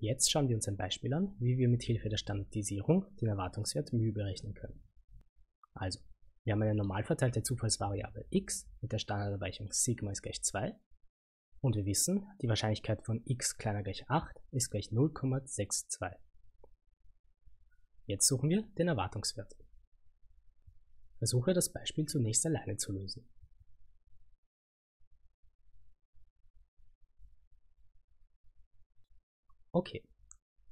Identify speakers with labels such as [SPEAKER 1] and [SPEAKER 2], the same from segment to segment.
[SPEAKER 1] Jetzt schauen wir uns ein Beispiel an, wie wir mit Hilfe der Standardisierung den Erwartungswert μ berechnen können. Also, wir haben eine normal verteilte Zufallsvariable x mit der Standardabweichung Sigma ist gleich 2 und wir wissen, die Wahrscheinlichkeit von x kleiner gleich 8 ist gleich 0,62. Jetzt suchen wir den Erwartungswert. Versuche das Beispiel zunächst alleine zu lösen. Okay,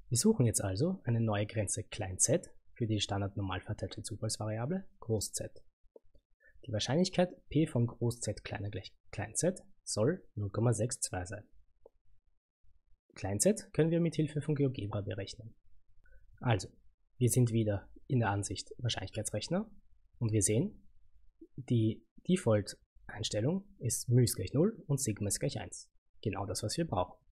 [SPEAKER 1] wir suchen jetzt also eine neue Grenze z für die standard normal verteilte Zufallsvariable z. Die Wahrscheinlichkeit p von groß z kleiner gleich z soll 0,62 sein. Z können wir mit Hilfe von GeoGebra berechnen. Also, wir sind wieder in der Ansicht Wahrscheinlichkeitsrechner und wir sehen, die Default-Einstellung ist μ ist gleich 0 und Sigma ist gleich 1. Genau das, was wir brauchen.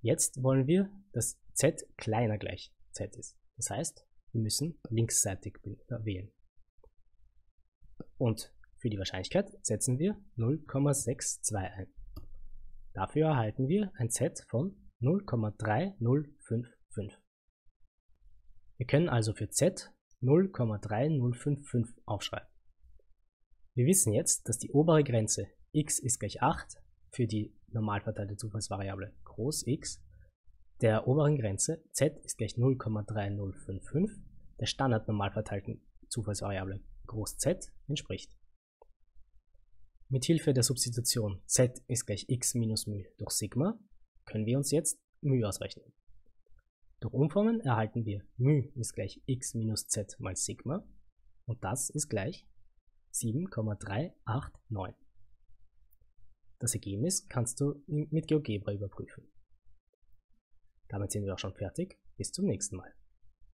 [SPEAKER 1] Jetzt wollen wir, dass z kleiner gleich z ist. Das heißt, wir müssen linksseitig wählen. Und für die Wahrscheinlichkeit setzen wir 0,62 ein. Dafür erhalten wir ein z von 0,3055. Wir können also für z 0,3055 aufschreiben. Wir wissen jetzt, dass die obere Grenze x ist gleich 8 für die normal verteilte Zufallsvariable groß x der oberen Grenze z ist gleich 0,3055 der Standard normal verteilten Zufallsvariable groß z entspricht. Mit Hilfe der Substitution z ist gleich x minus μ durch Sigma können wir uns jetzt μ ausrechnen. Durch Umformen erhalten wir μ ist gleich x minus z mal Sigma und das ist gleich 7,389. Das Ergebnis kannst du mit GeoGebra überprüfen. Damit sind wir auch schon fertig. Bis zum nächsten Mal.